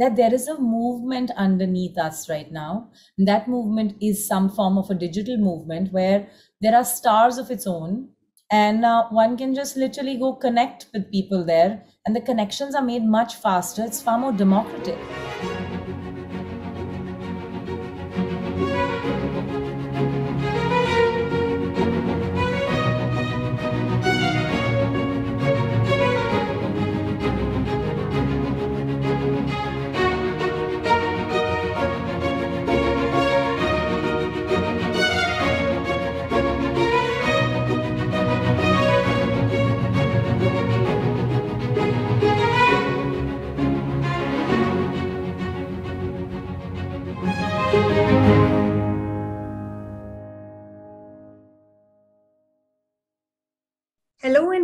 that there is a movement underneath us right now. And that movement is some form of a digital movement where there are stars of its own. And uh, one can just literally go connect with people there. And the connections are made much faster. It's far more democratic.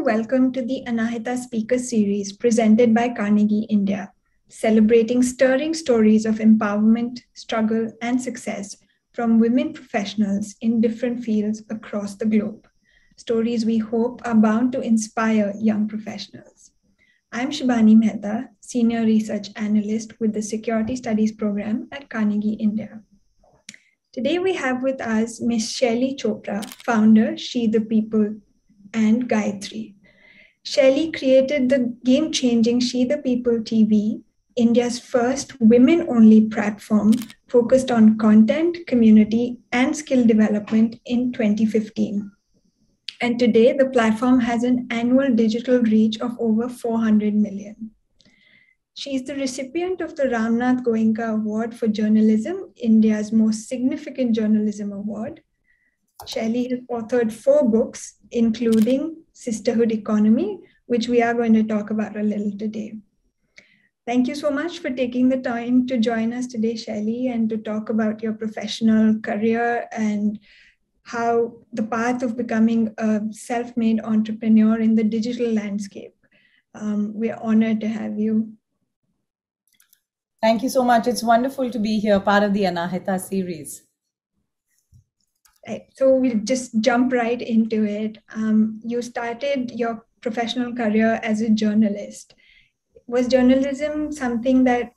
Welcome to the Anahita Speaker Series presented by Carnegie India, celebrating stirring stories of empowerment, struggle, and success from women professionals in different fields across the globe. Stories we hope are bound to inspire young professionals. I'm Shibani Mehta, Senior Research Analyst with the Security Studies Program at Carnegie India. Today we have with us Ms. Shaili Chopra, founder, She the People, and Gytree, Shaili created the game changing She the People TV, India's first women only platform focused on content, community, and skill development in 2015. And today, the platform has an annual digital reach of over 400 million. She is the recipient of the Ramnath Goenka Award for Journalism, India's most significant journalism award. Shaili has authored four books, including sisterhood economy, which we are going to talk about a little today. Thank you so much for taking the time to join us today, Shaili, and to talk about your professional career and how the path of becoming a self made entrepreneur in the digital landscape. Um, we're honored to have you. Thank you so much. It's wonderful to be here, part of the Anahita series. So we'll just jump right into it. Um, you started your professional career as a journalist. Was journalism something that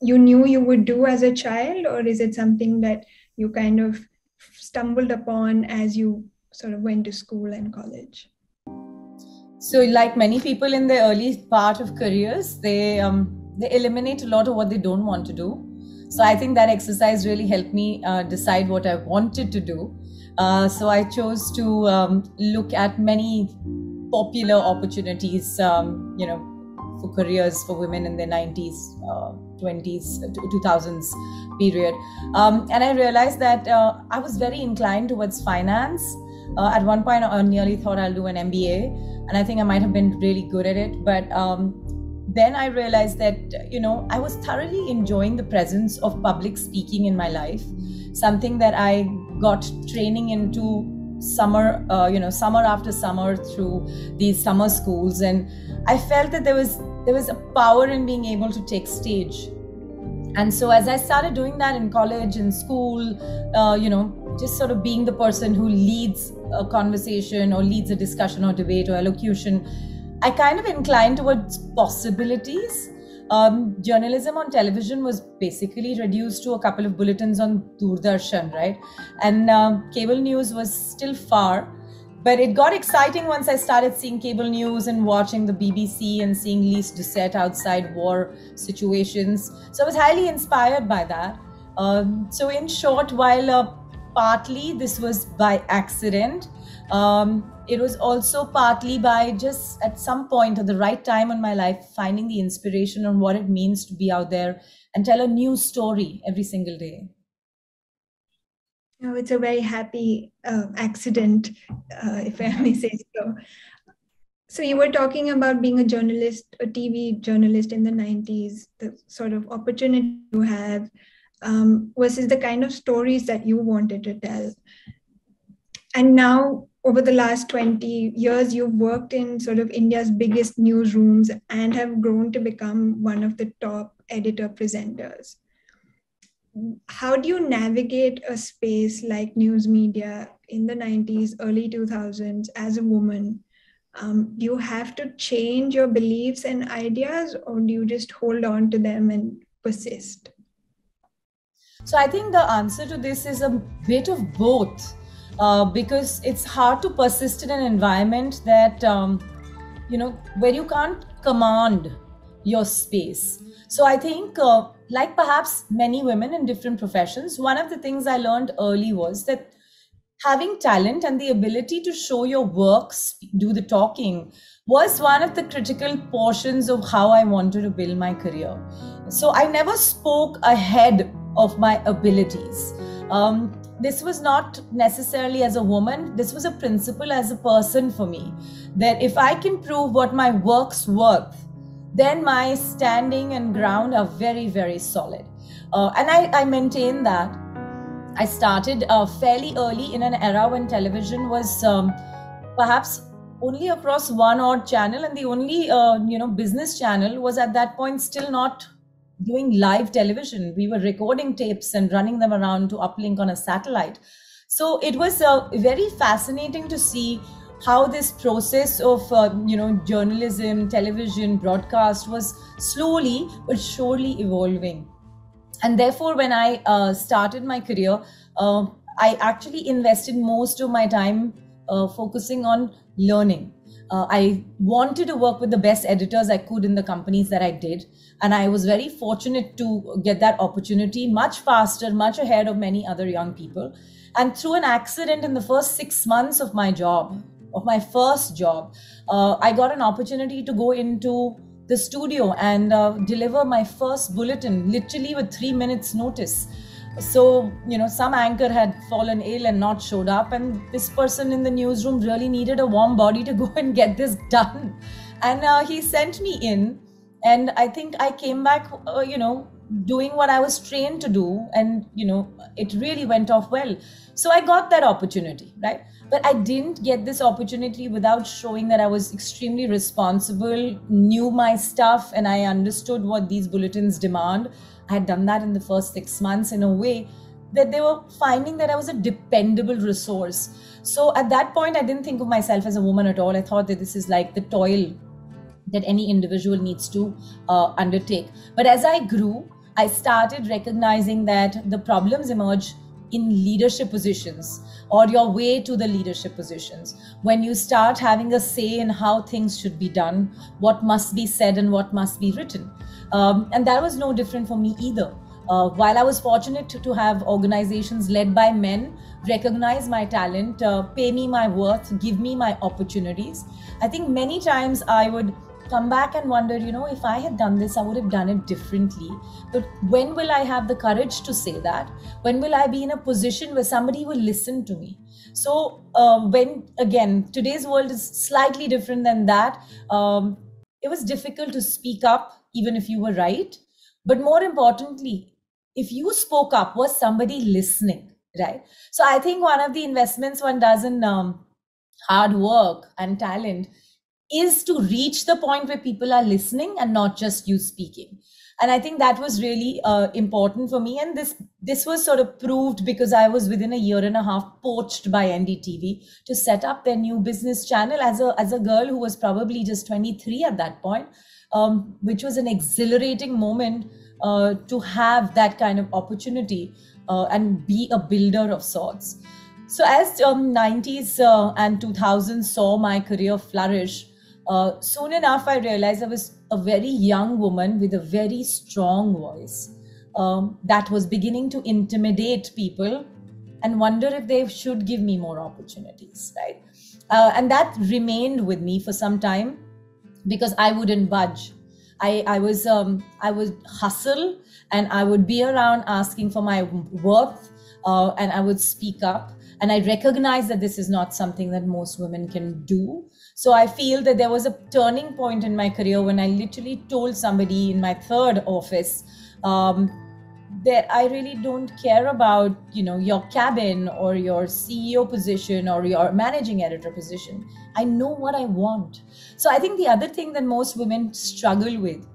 you knew you would do as a child, or is it something that you kind of stumbled upon as you sort of went to school and college? So, like many people in the early part of careers, they um, they eliminate a lot of what they don't want to do. So, I think that exercise really helped me uh, decide what I wanted to do. Uh, so I chose to um, look at many popular opportunities, um, you know, for careers for women in the 90s, uh, 20s, 2000s period. Um, and I realized that uh, I was very inclined towards finance. Uh, at one point, I nearly thought I'll do an MBA, and I think I might have been really good at it. But um, then I realized that, you know, I was thoroughly enjoying the presence of public speaking in my life, something that I got training into summer uh, you know summer after summer through these summer schools. And i felt that there was there was a power in being able to take stage. And so as i started doing that in college and school uh, you know just sort of being the person who leads a conversation or leads a discussion or debate or elocution i kind of inclined towards possibilities um, journalism on television was basically reduced to a couple of bulletins on Doordarshan, right? And um, cable news was still far. But it got exciting once I started seeing cable news and watching the BBC and seeing Lise Doucet outside war situations. So I was highly inspired by that. Um, so, in short, while uh, partly this was by accident, um, it was also partly by just at some point at the right time in my life finding the inspiration on what it means to be out there and tell a new story every single day. Oh, it's a very happy uh, accident uh, if i may say so. So you were talking about being a journalist a tv journalist in the 90s the sort of opportunity you have um, versus the kind of stories that you wanted to tell. And now over the last 20 years, you've worked in sort of India's biggest newsrooms and have grown to become one of the top editor presenters. How do you navigate a space like news media in the 90s, early 2000s as a woman? Um, do you have to change your beliefs and ideas, or do you just hold on to them and persist? So I think the answer to this is a bit of both, uh, because it's hard to persist in an environment that um, you know where you can't command your space. So I think, uh, like perhaps many women in different professions, one of the things I learned early was that having talent and the ability to show your works, do the talking, was one of the critical portions of how I wanted to build my career. So I never spoke ahead of my abilities. Um, this was not necessarily as a woman, this was a principle as a person for me. That if I can prove what my work's worth, then my standing and ground are very, very solid. Uh, and I, I maintain that. I started uh, fairly early in an era when television was um, perhaps only across one odd channel, and the only uh, you know business channel was at that point still not doing live television. We were recording tapes and running them around to uplink on a satellite. So it was uh, very fascinating to see how this process of uh, you know journalism, television, broadcast was slowly but surely evolving. And therefore, when I uh, started my career, uh, I actually invested most of my time uh, focusing on learning. Uh, I wanted to work with the best editors I could in the companies that I did. And I was very fortunate to get that opportunity much faster, much ahead of many other young people. And through an accident in the first six months of my job, of my first job, uh, I got an opportunity to go into the studio and uh, deliver my first bulletin literally with three minutes notice so you know some anchor had fallen ill and not showed up and this person in the newsroom really needed a warm body to go and get this done. And uh, he sent me in and i think i came back uh, you know doing what i was trained to do and you know it really went off well. So i got that opportunity right? But i didn't get this opportunity without showing that i was extremely responsible knew my stuff and i understood what these bulletins demand I had done that in the first six months in a way that they were finding that I was a dependable resource. So at that point, I didn't think of myself as a woman at all. I thought that this is like the toil that any individual needs to uh, undertake. But as I grew, I started recognizing that the problems emerge in leadership positions or your way to the leadership positions when you start having a say in how things should be done what must be said and what must be written um, and that was no different for me either. Uh, while I was fortunate to, to, have organizations led by men recognize my talent, uh, pay me my worth, give me my opportunities, I think many times I would come back and wonder, you know, if I had done this, I would have done it differently. But when will I have the courage to say that? When will I be in a position where somebody will listen to me? So, um, when again, today's world is slightly different than that. Um, it was difficult to speak up even if you were right. But more importantly, if you spoke up, was somebody listening, right? So I think one of the investments one does in um, hard work and talent is to reach the point where people are listening and not just you speaking and i think that was really uh, important for me and this this was sort of proved because i was within a year and a half poached by ndtv to set up their new business channel as a as a girl who was probably just 23 at that point um, which was an exhilarating moment uh, to have that kind of opportunity uh, and be a builder of sorts. So, as um, 90s uh, and 2000s saw my career flourish, uh, soon enough I realized I was a very young woman with a very strong voice um, that was beginning to intimidate people and wonder if they should give me more opportunities, right? Uh, and that remained with me for some time because I wouldn't budge. I, I was um, I would hustle and I would be around asking for my worth uh, and I would speak up. And I recognize that this is not something that most women can do. So I feel that there was a turning point in my career when I literally told somebody in my third office um, that I really don't care about, you know, your cabin or your CEO position or your managing editor position. I know what I want. So I think the other thing that most women struggle with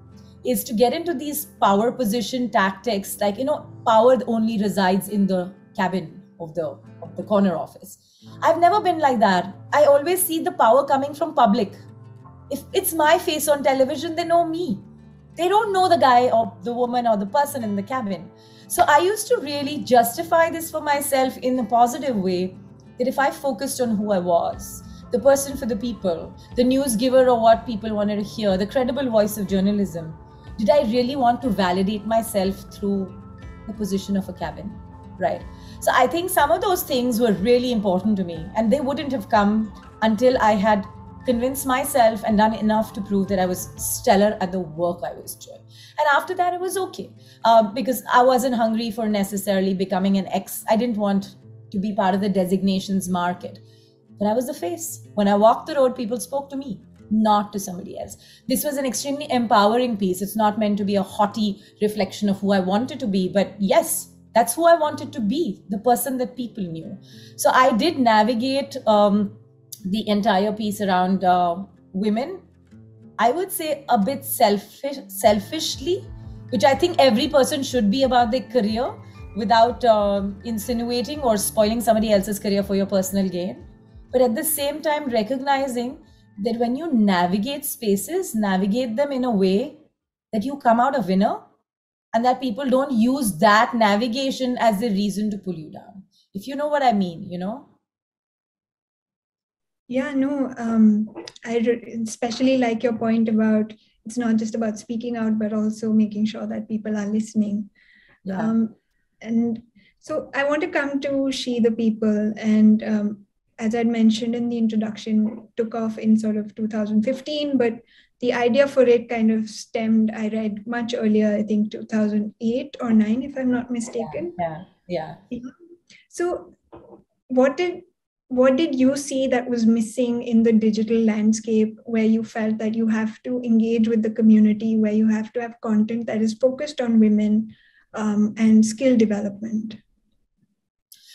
is to get into these power position tactics, like you know, power only resides in the cabin of the of the corner office. I've never been like that. I always see the power coming from public. If it's my face on television, they know me they don't know the guy or the woman or the person in the cabin. So I used to really justify this for myself in a positive way that if I focused on who I was, the person for the people, the news giver or what people wanted to hear, the credible voice of journalism, did I really want to validate myself through the position of a cabin? Right. So I think some of those things were really important to me, and they wouldn't have come until I had convinced myself and done enough to prove that I was stellar at the work I was doing. And after that, it was okay um, because I wasn't hungry for necessarily becoming an ex. I didn't want to be part of the designations market. But I was the face. When I walked the road, people spoke to me, not to somebody else. This was an extremely empowering piece. It's not meant to be a haughty reflection of who I wanted to be, but yes, that's who I wanted to be, the person that people knew. So I did navigate um, the entire piece around uh, women. I would say a bit selfish, selfishly, which I think every person should be about their career without uh, insinuating or spoiling somebody else's career for your personal gain. But at the same time, recognizing that when you navigate spaces, navigate them in a way that you come out a winner and that people don't use that navigation as the reason to pull you down. If you know what I mean, you know? Yeah, no, um, I re- especially like your point about it's not just about speaking out, but also making sure that people are listening. Yeah. Um, and so I want to come to She the People. And um, as I'd mentioned in the introduction, took off in sort of 2015, but the idea for it kind of stemmed, I read much earlier, I think 2008 or 9, if I'm not mistaken. Yeah, yeah. yeah. So, what did what did you see that was missing in the digital landscape where you felt that you have to engage with the community where you have to have content that is focused on women um, and skill development?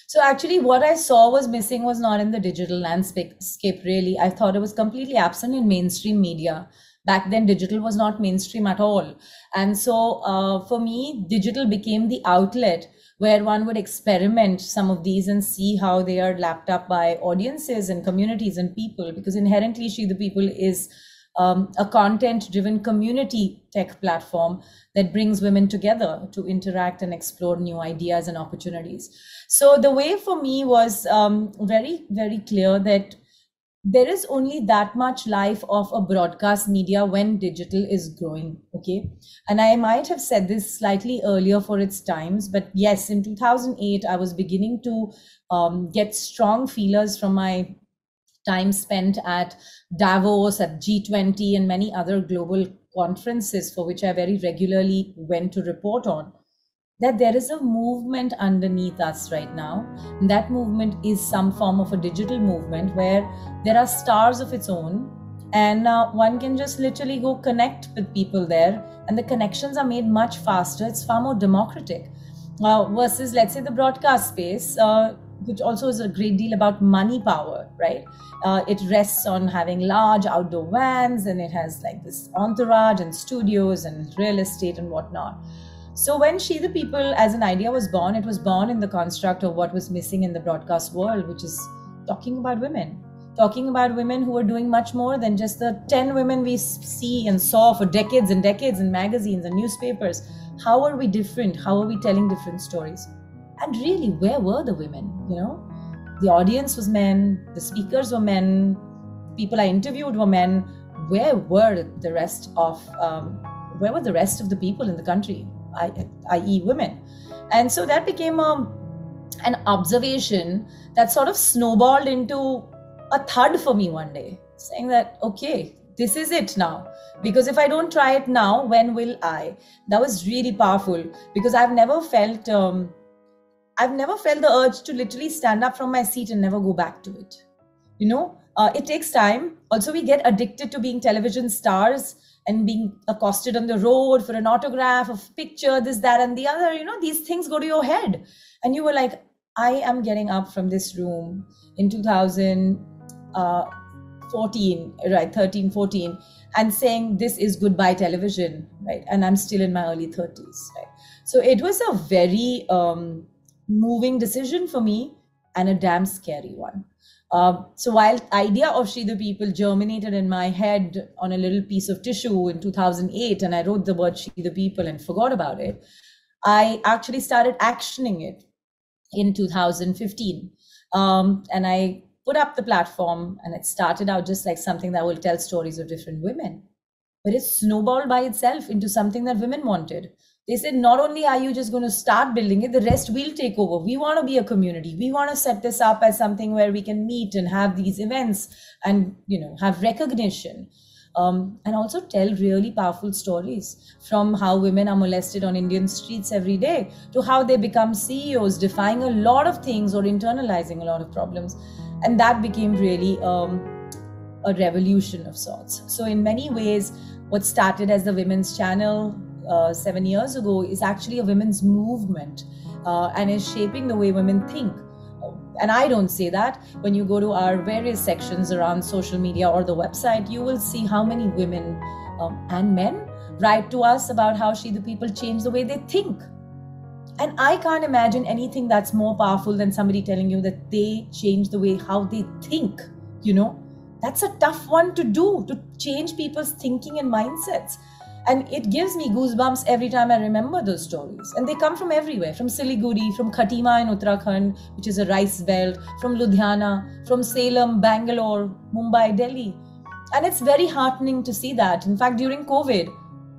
So actually what i saw was missing was not in the digital landscape really. I thought it was completely absent in mainstream media. Back then digital was not mainstream at all. And so uh, for me digital became the outlet where one would experiment some of these and see how they are lapped up by audiences and communities and people because inherently she the people is um, a content driven community tech platform that brings women together to interact and explore new ideas and opportunities. So the way for me was um, very very clear that there is only that much life of a broadcast media when digital is growing okay? And i might have said this slightly earlier for its times but yes in 2008 i was beginning to um, get strong feelers from my time spent at davos at g20 and many other global conferences for which i very regularly went to report on that there is a movement underneath us right now. And that movement is some form of a digital movement where there are stars of its own, and uh, one can just literally go connect with people there, and the connections are made much faster. It's far more democratic. Uh, versus, let's say, the broadcast space, uh, which also is a great deal about money power, right? Uh, it rests on having large outdoor vans and it has like this entourage and studios and real estate and whatnot. So when She the People as an idea was born, it was born in the construct of what was missing in the broadcast world, which is talking about women. Talking about women who are doing much more than just the 10 women we see and saw for decades and decades in magazines and newspapers. How are we different? How are we telling different stories? And really, where were the women? You know, the audience was men, the speakers were men, people I interviewed were men. Where were the rest of um, where were the rest of the people in the country? i.e., women. And so that became a, an observation that sort of snowballed into a thud for me one day, saying that, okay, this is it now. Because if I don't try it now, when will I? That was really powerful because I've never felt. Um, I've never felt the urge to literally stand up from my seat and never go back to it. You know, uh, it takes time. Also, we get addicted to being television stars and being accosted on the road for an autograph, a picture, this, that, and the other. You know, these things go to your head. And you were like, I am getting up from this room in 2014, uh, right, 13, 14, and saying, This is goodbye television, right? And I'm still in my early 30s, right? So it was a very um, moving decision for me and a damn scary one. Uh, so while idea of She the People germinated in my head on a little piece of tissue in 2008, and I wrote the word She the People and forgot about it, I actually started actioning it in 2015. Um, and I put up the platform, and it started out just like something that will tell stories of different women. But it snowballed by itself into something that women wanted. They said, not only are you just going to start building it, the rest will take over. We want to be a community. We want to set this up as something where we can meet and have these events and, you know, have recognition. Um, and also tell really powerful stories from how women are molested on Indian streets every day to how they become CEOs, defying a lot of things or internalizing a lot of problems. And that became really um, a revolution of sorts. So, in many ways, what started as the women's channel uh, seven years ago is actually a women's movement uh, and is shaping the way women think and I don't say that. When you go to our various sections around social media or the website, you will see how many women um, and men write to us about how She the People change the way they think. And I can't imagine anything that's more powerful than somebody telling you that they change the way how they think. You know, that's a tough one to do to change people's thinking and mindsets and it gives me goosebumps every time I remember those stories. And they come from everywhere from Siliguri, from Khatima in Uttarakhand, which is a rice belt, from Ludhiana, from Salem, Bangalore, Mumbai, Delhi. And it's very heartening to see that. In fact, during COVID,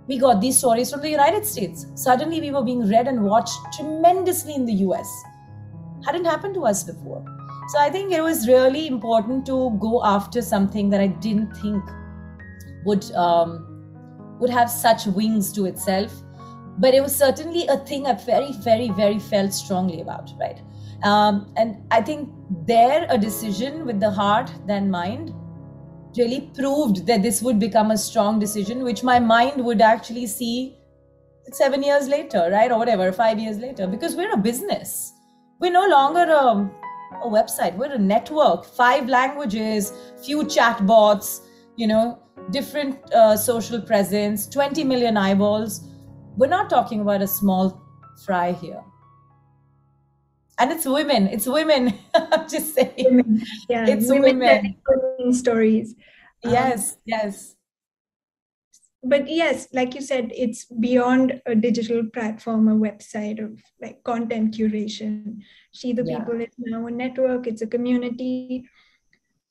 we got these stories from the United States. Suddenly, we were being read and watched tremendously in the US. Hadn't happened to us before. So I think it was really important to go after something that I didn't think would. Um, would have such wings to itself. But it was certainly a thing I very, very, very felt strongly about, right? Um, and I think there, a decision with the heart than mind really proved that this would become a strong decision, which my mind would actually see seven years later, right? Or whatever, five years later, because we're a business. We're no longer a, a website, we're a network, five languages, few chatbots, you know, different uh, social presence, 20 million eyeballs. We're not talking about a small fry here. And it's women. It's women. I'm just saying. Women. Yeah, it's women. women. Stories. Yes, um, yes. But yes, like you said, it's beyond a digital platform, a website of like content curation. She the yeah. People is now a network, it's a community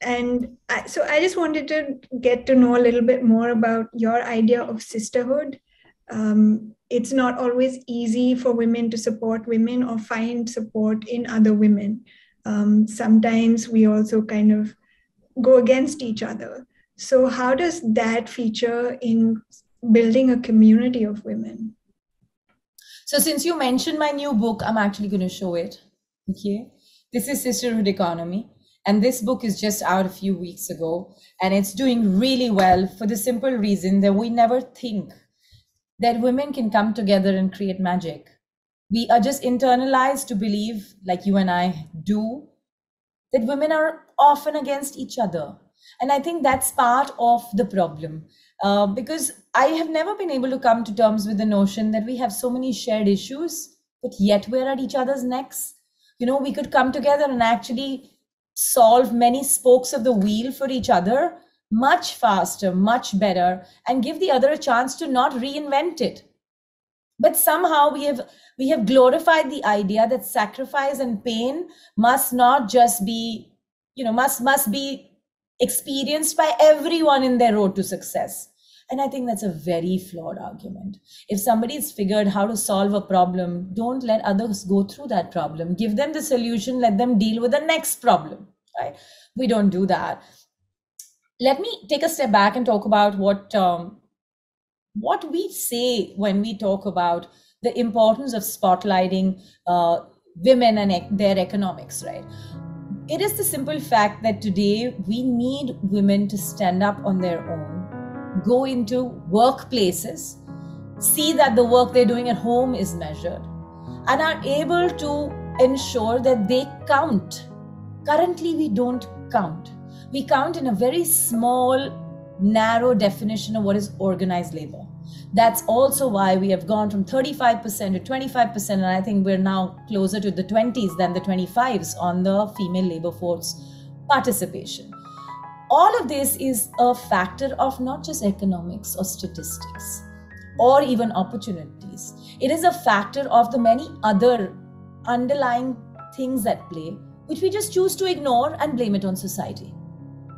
and I, so i just wanted to get to know a little bit more about your idea of sisterhood. Um, it's not always easy for women to support women or find support in other women. Um, sometimes we also kind of go against each other. So how does that feature in building a community of women? So since you mentioned my new book i'm actually going to show it. Okay? This is sisterhood economy and this book is just out a few weeks ago, and it's doing really well for the simple reason that we never think that women can come together and create magic. We are just internalized to believe, like you and I do, that women are often against each other. And I think that's part of the problem. Uh, because I have never been able to come to terms with the notion that we have so many shared issues, but yet we're at each other's necks. You know, we could come together and actually solve many spokes of the wheel for each other much faster, much better, and give the other a chance to not reinvent it. But somehow we have we have glorified the idea that sacrifice and pain must not just be, you know, must must be experienced by everyone in their road to success. And I think that's a very flawed argument. If somebody's figured how to solve a problem, don't let others go through that problem. Give them the solution, let them deal with the next problem. Right? We don't do that. Let me take a step back and talk about what um, what we say when we talk about the importance of spotlighting uh, women and ec- their economics, right? It is the simple fact that today we need women to stand up on their own go into workplaces, see that the work they're doing at home is measured, and are able to ensure that they count. Currently, we don't count. We count in a very small, narrow definition of what is organized labor. That's also why we have gone from 35% to 25%, and I think we're now closer to the 20s than the 25s on the female labor force participation. All of this is a factor of not just economics or statistics or even opportunities. It is a factor of the many other underlying things at play, which we just choose to ignore and blame it on society.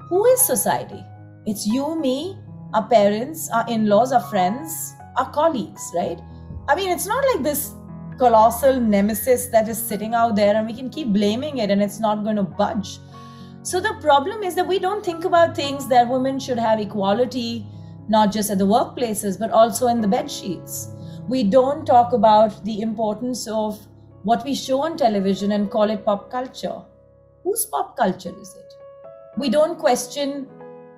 Who is society? It's you, me, our parents, our in laws, our friends, our colleagues, right? I mean, it's not like this colossal nemesis that is sitting out there and we can keep blaming it and it's not going to budge. So the problem is that we don't think about things that women should have equality, not just at the workplaces, but also in the bed sheets. We don't talk about the importance of what we show on television and call it pop culture. Whose pop culture is it? We don't question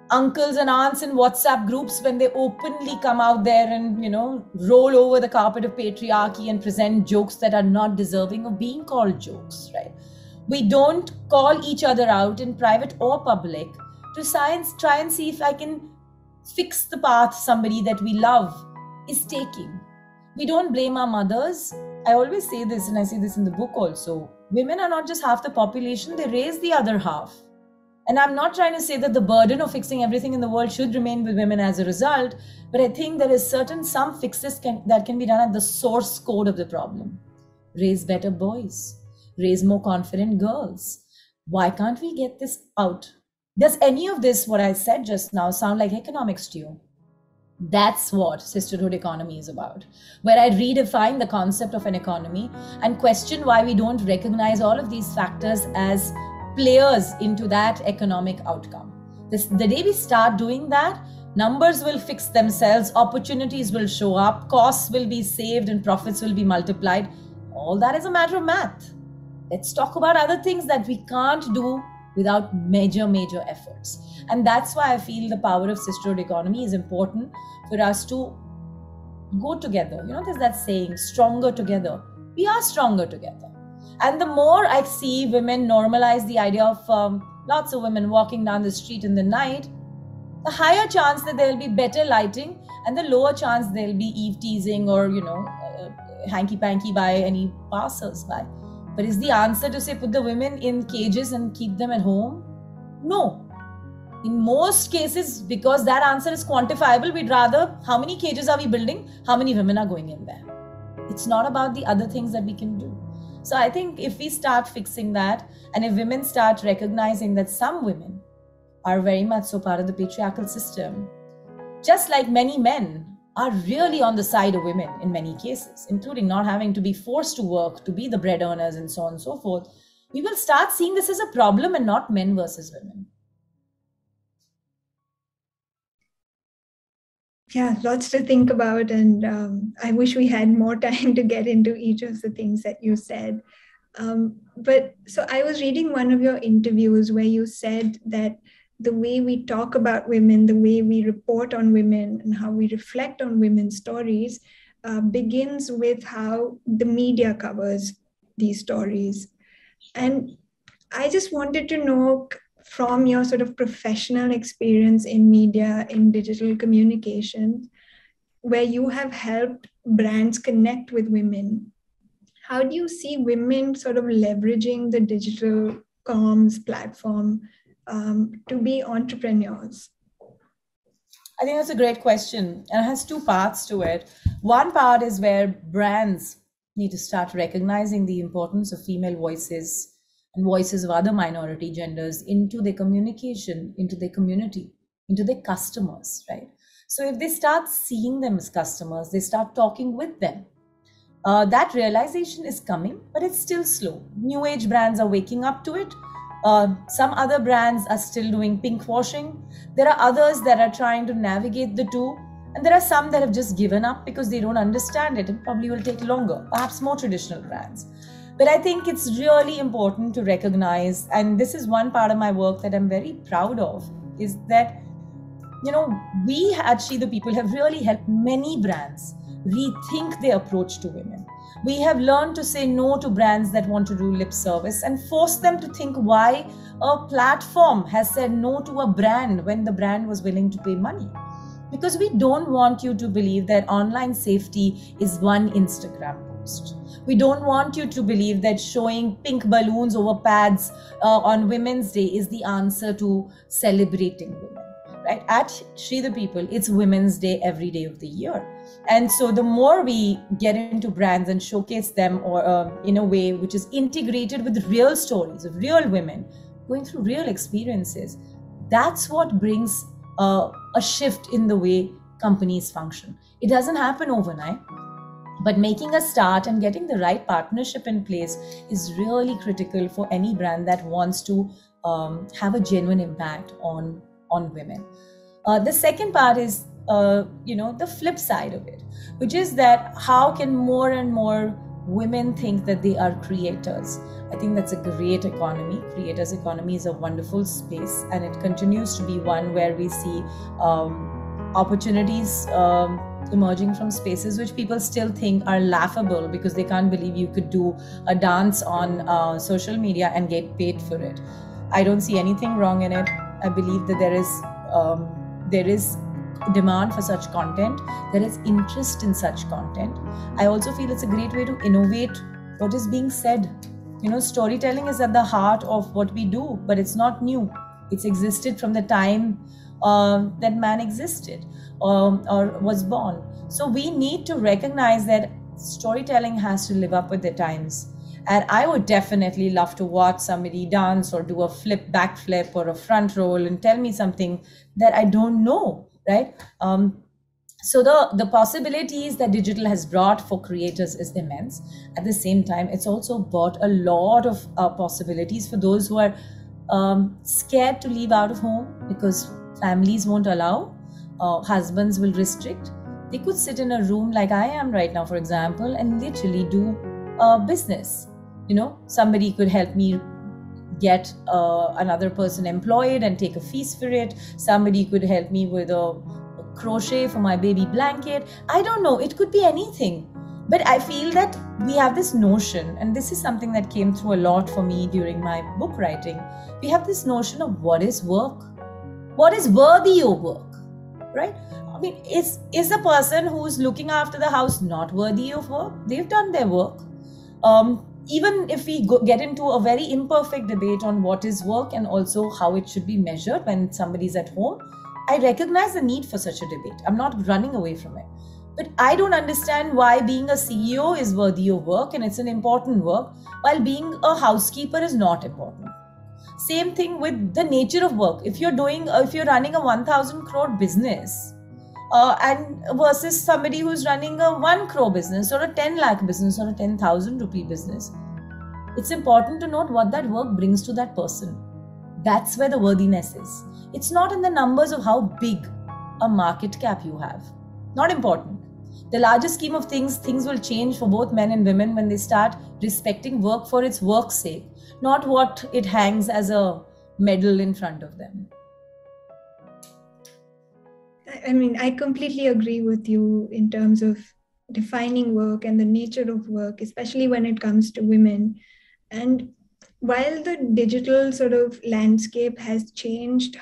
uncles and aunts in WhatsApp groups when they openly come out there and, you know, roll over the carpet of patriarchy and present jokes that are not deserving of being called jokes, right? We don't call each other out in private or public to science try and see if I can fix the path somebody that we love is taking. We don't blame our mothers I always say this, and I say this in the book also women are not just half the population, they raise the other half. And I'm not trying to say that the burden of fixing everything in the world should remain with women as a result, but I think there is certain some fixes can, that can be done at the source code of the problem. Raise better boys, raise more confident girls. Why can't we get this out? Does any of this, what I said just now, sound like economics to you? That's what sisterhood economy is about, where I redefine the concept of an economy and question why we don't recognize all of these factors as players into that economic outcome. This, the day we start doing that, numbers will fix themselves, opportunities will show up, costs will be saved, and profits will be multiplied. All that is a matter of math. Let's talk about other things that we can't do without major, major efforts. And that's why I feel the power of sisterhood economy is important for us to go together. You know, there's that saying, stronger together. We are stronger together. And the more I see women normalize the idea of um, lots of women walking down the street in the night, the higher chance that there will be better lighting and the lower chance there'll be eve teasing or, you know, uh, hanky panky by any passers by. But is the answer to say put the women in cages and keep them at home? No. In most cases, because that answer is quantifiable, we'd rather how many cages are we building? How many women are going in there? It's not about the other things that we can do. So I think if we start fixing that, and if women start recognizing that some women are very much so part of the patriarchal system, just like many men are really on the side of women in many cases, including not having to be forced to work, to be the bread earners, and so on and so forth, we will start seeing this as a problem and not men versus women. Yeah, lots to think about. And um, I wish we had more time to get into each of the things that you said. Um, but so I was reading one of your interviews where you said that the way we talk about women, the way we report on women, and how we reflect on women's stories uh, begins with how the media covers these stories. And I just wanted to know from your sort of professional experience in media, in digital communication, where you have helped brands connect with women, how do you see women sort of leveraging the digital comms platform um, to be entrepreneurs? I think that's a great question. And it has two parts to it. One part is where brands need to start recognizing the importance of female voices and voices of other minority genders into their communication, into their community, into their customers, right? So if they start seeing them as customers, they start talking with them. Uh, that realization is coming, but it's still slow. New age brands are waking up to it uh, some other brands are still doing pink washing. There are others that are trying to navigate the two. And there are some that have just given up because they don't understand it and probably will take longer, perhaps more traditional brands. But I think it's really important to recognize, and this is one part of my work that I'm very proud of, is that, you know, we actually, the People have really helped many brands rethink their approach to women we have learned to say no to brands that want to do lip service and force them to think why a platform has said no to a brand when the brand was willing to pay money. Because we don't want you to believe that online safety is one Instagram post. We don't want you to believe that showing pink balloons over pads uh, on Women's Day is the answer to celebrating women. Right? At She the People, it's Women's Day every day of the year. And so the more we get into brands and showcase them or uh, in a way which is integrated with real stories of real women going through real experiences, that's what brings uh, a shift in the way companies function. It doesn't happen overnight but making a start and getting the right partnership in place is really critical for any brand that wants to um, have a genuine impact on on women uh, the second part is uh, you know the flip side of it which is that how can more and more women think that they are creators i think that's a great economy creators economy is a wonderful space and it continues to be one where we see um, opportunities um, emerging from spaces which people still think are laughable because they can't believe you could do a dance on uh, social media and get paid for it. I don't see anything wrong in it. I believe that there is um, there is demand for such content. There is interest in such content. I also feel it's a great way to innovate what is being said. You know, storytelling is at the heart of what we do, but it's not new. It's existed from the time uh, that man existed um, or was born. So we need to recognize that storytelling has to live up with the times. And I would definitely love to watch somebody dance or do a flip, back flip, or a front roll and tell me something that I don't know, right? Um, so the the possibilities that digital has brought for creators is immense. At the same time, it's also brought a lot of uh, possibilities for those who are um, scared to leave out of home because families won't allow uh, husbands will restrict they could sit in a room like i am right now for example and literally do a business you know somebody could help me get uh, another person employed and take a fees for it. Somebody could help me with a, crochet for my baby blanket. I don't know. It could be anything. But i feel that we have this notion and this is something that came through a lot for me during my book writing. We have this notion of what is work? What is worthy of work? Right? I mean is is the person who's looking after the house not worthy of work? They've done their work. Um, even if we go, get into a very imperfect debate on what is work and also how it should be measured when somebody's at home i recognize the need for such a debate. I'm not running away from it. But i don't understand why being a ceo is worthy of work and it's an important work while being a housekeeper is not important. Same thing with the nature of work. If you're doing, if you're running a 1000 crore business, uh, and versus somebody who's running a 1 crore business or a 10 lakh business or a 10,000 rupee business, it's important to note what that work brings to that person. That's where the worthiness is. It's not in the numbers of how big a market cap you have. Not important. The larger scheme of things, things will change for both men and women when they start respecting work for its work's sake not what it hangs as a medal in front of them. I mean, I completely agree with you in terms of defining work and the nature of work, especially when it comes to women. And while the digital sort of landscape has changed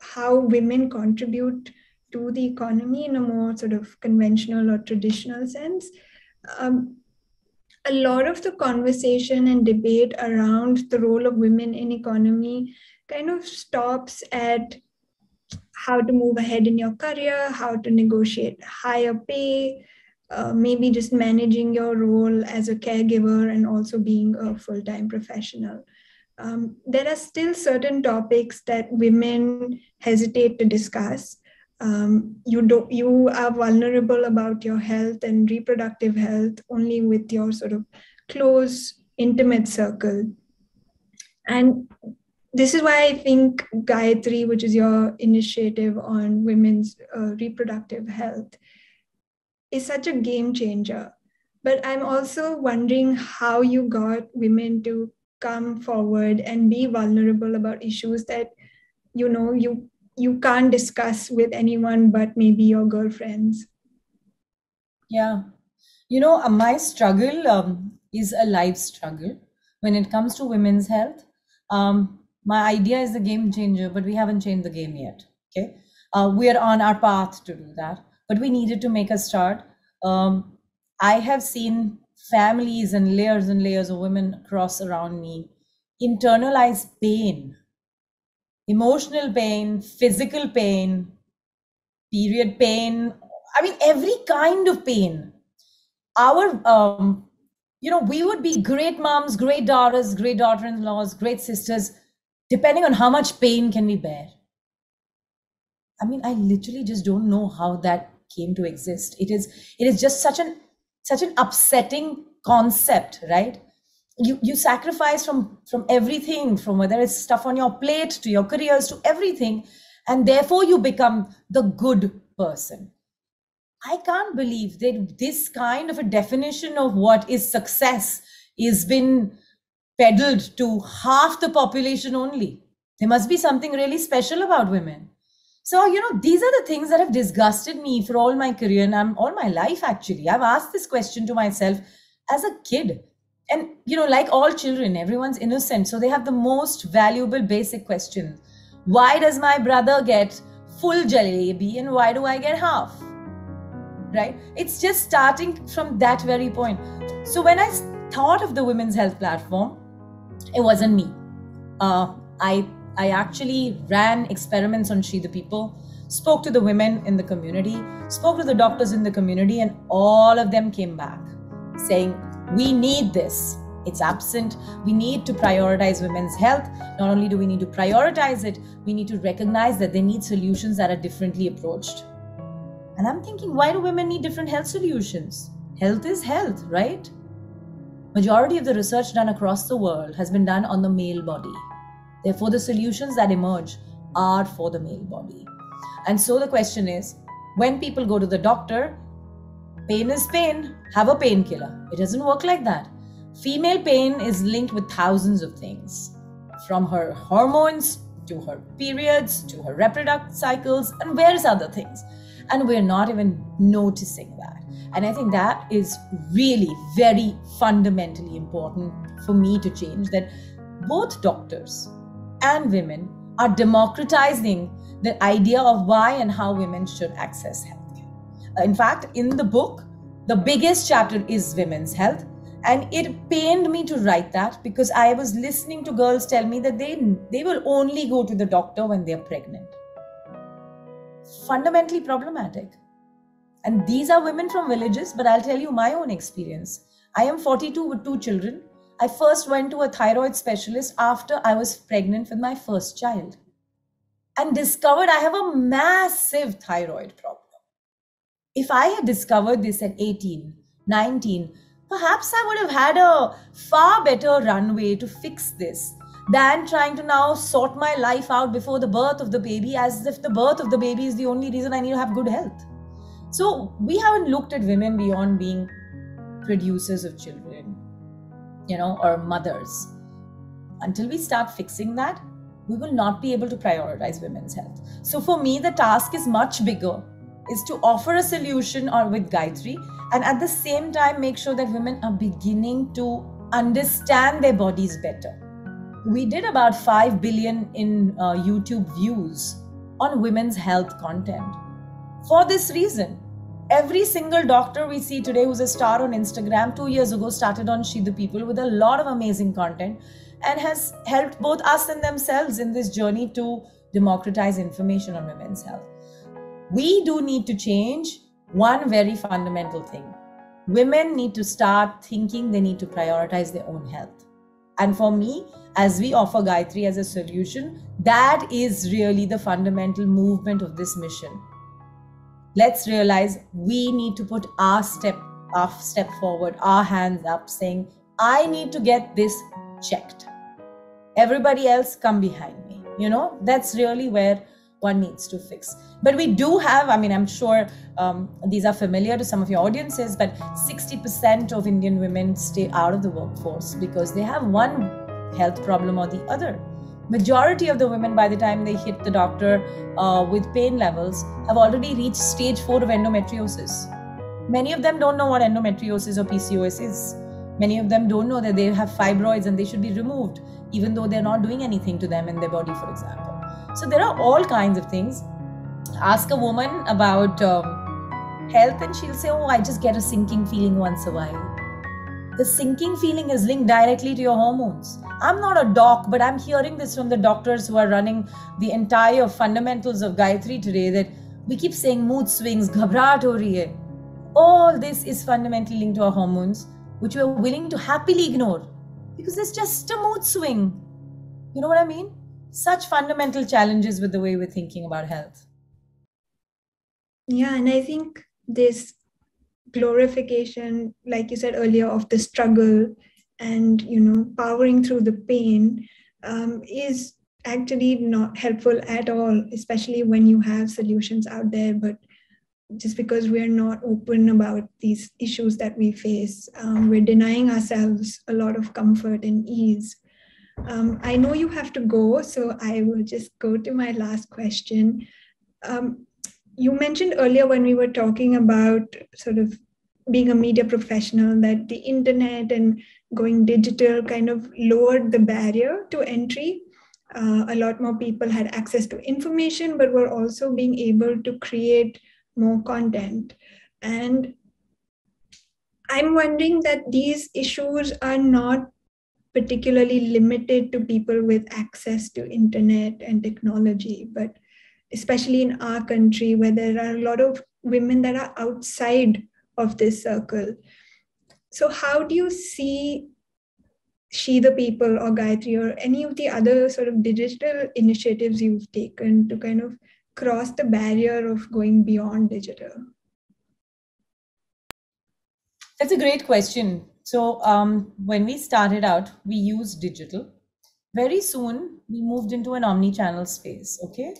how women contribute to the economy in a more sort of conventional or traditional sense, um, a lot of the conversation and debate around the role of women in economy kind of stops at how to move ahead in your career, how to negotiate higher pay, uh, maybe just managing your role as a caregiver and also being a full time professional. Um, there are still certain topics that women hesitate to discuss um, you do you are vulnerable about your health and reproductive health only with your sort of close intimate circle and this is why i think Gytree which is your initiative on women's uh, reproductive health is such a game changer. But i'm also wondering how you got women to come forward and be vulnerable about issues that you know you you can't discuss with anyone but maybe your girlfriends. Yeah. You know uh, my struggle um, is a life struggle when it comes to women's health. Um, my idea is the game changer but we haven't changed the game yet okay? Uh, we're on our path to do that but we needed to make a start. Um, i have seen families and layers and layers of women across around me internalize pain emotional pain physical pain period pain i mean every kind of pain. Our um, you know we would be great moms great daughters great daughter-in-laws great sisters depending on how much pain can we bear. I mean i literally just don't know how that came to exist. It is it is just such an such an upsetting concept right? You you sacrifice from from everything from whether it's stuff on your plate to your careers to everything and therefore you become the good person. I can't believe that this kind of a definition of what is success is been peddled to half the population only. There must be something really special about women. So you know these are the things that have disgusted me for all my career and I'm, all my life actually. I've asked this question to myself as a kid. And you know like all children everyone's innocent. So they have the most valuable basic question. Why does my brother get full jalebi and why do i get half? Right? It's just starting from that very point. So when i thought of the women's health platform it wasn't me uh, i i actually ran experiments on she the people spoke to the women in the community spoke to the doctors in the community and all of them came back saying we need this. It's absent. We need to prioritize women's health. Not only do we need to prioritize it, we need to recognize that they need solutions that are differently approached. And I'm thinking, why do women need different health solutions? Health is health, right? Majority of the research done across the world has been done on the male body. Therefore, the solutions that emerge are for the male body. And so the question is when people go to the doctor, Pain is pain, have a painkiller. It doesn't work like that. Female pain is linked with thousands of things from her hormones to her periods to her reproductive cycles and various other things. And we're not even noticing that. And I think that is really very fundamentally important for me to change that both doctors and women are democratizing the idea of why and how women should access health. In fact, in the book, the biggest chapter is women's health. And it pained me to write that because I was listening to girls tell me that they, they will only go to the doctor when they're pregnant. Fundamentally problematic. And these are women from villages, but I'll tell you my own experience. I am 42 with two children. I first went to a thyroid specialist after I was pregnant with my first child and discovered I have a massive thyroid problem if I had discovered this at 18, 19, perhaps I would have had a far better runway to fix this than trying to now sort my life out before the birth of the baby as if the birth of the baby is the only reason I need to have good health. So we haven't looked at women beyond being producers of children, you know, or mothers. Until we start fixing that, we will not be able to prioritize women's health. So for me, the task is much bigger is to offer a solution or with Gytree and at the same time make sure that women are beginning to understand their bodies better. We did about 5 billion in uh, YouTube views on women's health content. For this reason, every single doctor we see today who's a star on Instagram two years ago started on She the People with a lot of amazing content and has helped both us and themselves in this journey to democratize information on women's health we do need to change one very fundamental thing. Women need to start thinking they need to prioritize their own health. And for me, as we offer Gytree as a solution, that is really the fundamental movement of this mission. Let's realize we need to put our step, our step forward, our hands up, saying, I need to get this checked. Everybody else come behind me. You know, that's really where one needs to fix. But we do have, I mean, I'm sure um, these are familiar to some of your audiences, but 60% of Indian women stay out of the workforce because they have one health problem or the other. Majority of the women, by the time they hit the doctor uh, with pain levels, have already reached stage four of endometriosis. Many of them don't know what endometriosis or PCOS is. Many of them don't know that they have fibroids and they should be removed, even though they're not doing anything to them in their body, for example. So there are all kinds of things. Ask a woman about um, health, and she'll say, "Oh, I just get a sinking feeling once a while." The sinking feeling is linked directly to your hormones. I'm not a doc, but I'm hearing this from the doctors who are running the entire fundamentals of Gytree today that we keep saying mood swings, ghabrat ho rahi. All this is fundamentally linked to our hormones, which we're willing to happily ignore because it's just a mood swing. You know what I mean? Such fundamental challenges with the way we're thinking about health. Yeah, and I think this glorification, like you said earlier, of the struggle and you know powering through the pain um, is actually not helpful at all, especially when you have solutions out there. But just because we're not open about these issues that we face, um, we're denying ourselves a lot of comfort and ease. Um, I know you have to go, so I will just go to my last question. Um, you mentioned earlier when we were talking about sort of being a media professional that the internet and going digital kind of lowered the barrier to entry. Uh, a lot more people had access to information, but were also being able to create more content. And I'm wondering that these issues are not particularly limited to people with access to internet and technology, but especially in our country where there are a lot of women that are outside of this circle. So, how do you see She the People or Gytree or any of the other sort of digital initiatives you've taken to kind of cross the barrier of going beyond digital? That's a great question. So, um, when we started out, we used digital. Very soon, we moved into an omni channel space. Okay.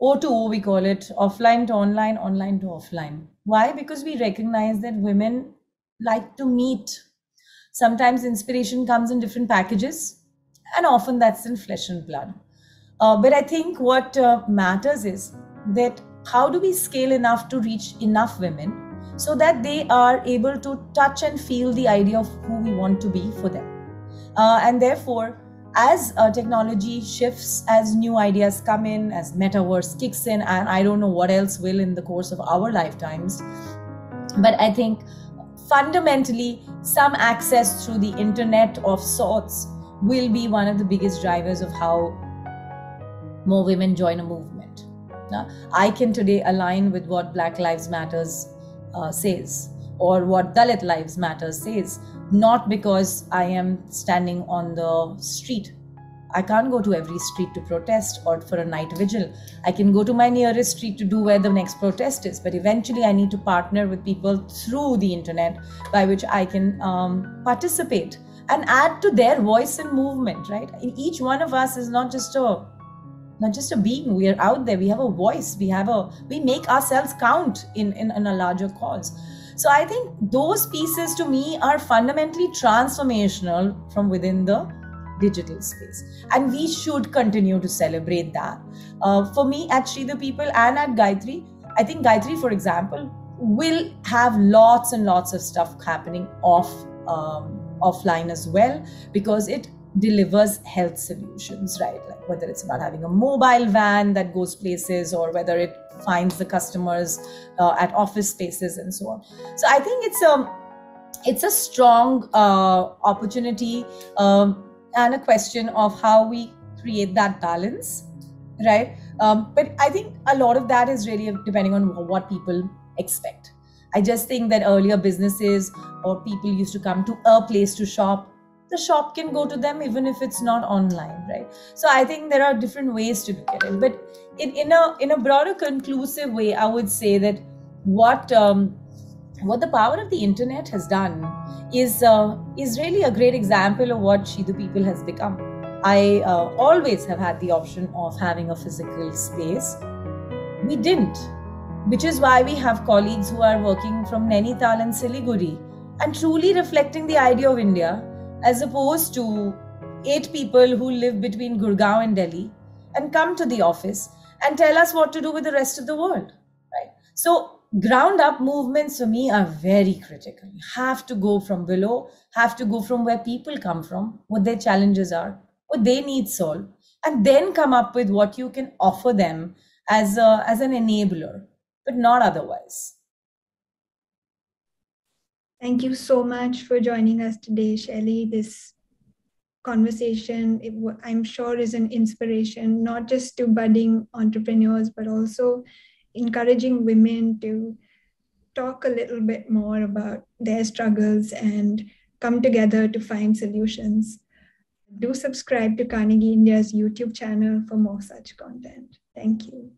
O to O, we call it offline to online, online to offline. Why? Because we recognize that women like to meet. Sometimes inspiration comes in different packages, and often that's in flesh and blood. Uh, but I think what uh, matters is that how do we scale enough to reach enough women so that they are able to touch and feel the idea of who we want to be for them. Uh, and therefore, as uh, technology shifts, as new ideas come in, as metaverse kicks in, and I don't know what else will in the course of our lifetimes, but I think fundamentally, some access through the internet of sorts will be one of the biggest drivers of how more women join a movement. Now, I can today align with what Black Lives Matters uh, says or what Dalit Lives Matters says not because I am standing on the street. I can't go to every street to protest or for a night vigil. I can go to my nearest street to do where the next protest is, but eventually I need to partner with people through the internet by which I can um, participate and add to their voice and movement, right? Each one of us is not just a not just a being we are out there we have a voice we have a we make ourselves count in in, in a larger cause so I think those pieces to me are fundamentally transformational from within the digital space. And we should continue to celebrate that. Uh, for me, at She the People and at Gytree, I think Gytree, for example, will have lots and lots of stuff happening off um, offline as well because it delivers health solutions, right? Like whether it's about having a mobile van that goes places or whether it finds the customers uh, at office spaces and so on. So I think it's a it's a strong uh, opportunity um, and a question of how we create that balance, right? Um, but I think a lot of that is really depending on what people expect. I just think that earlier businesses or people used to come to a place to shop the shop can go to them even if it's not online right so i think there are different ways to look at it but in, in a in a broader conclusive way i would say that what um, what the power of the internet has done is uh, is really a great example of what the people has become. I uh, always have had the option of having a physical space. We didn't which is why we have colleagues who are working from Nainital and Siliguri and truly reflecting the idea of India as opposed to eight people who live between Gurgaon and Delhi and come to the office and tell us what to do with the rest of the world. Right? So, ground up movements for me are very critical. You have to go from below, have to go from where people come from, what their challenges are, what they need solved, and then come up with what you can offer them as, a, as an enabler, but not otherwise. Thank you so much for joining us today, Shaili. This conversation, I'm sure, is an inspiration not just to budding entrepreneurs, but also encouraging women to talk a little bit more about their struggles and come together to find solutions. Do subscribe to Carnegie India's YouTube channel for more such content. Thank you.